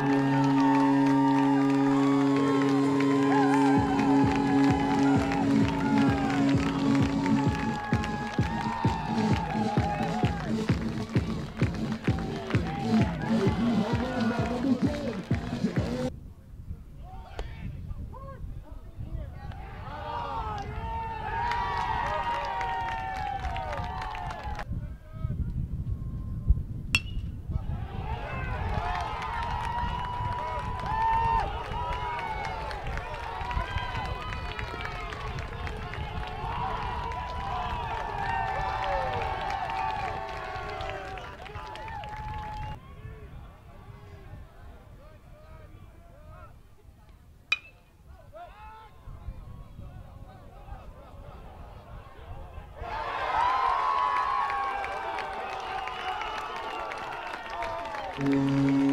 Música Música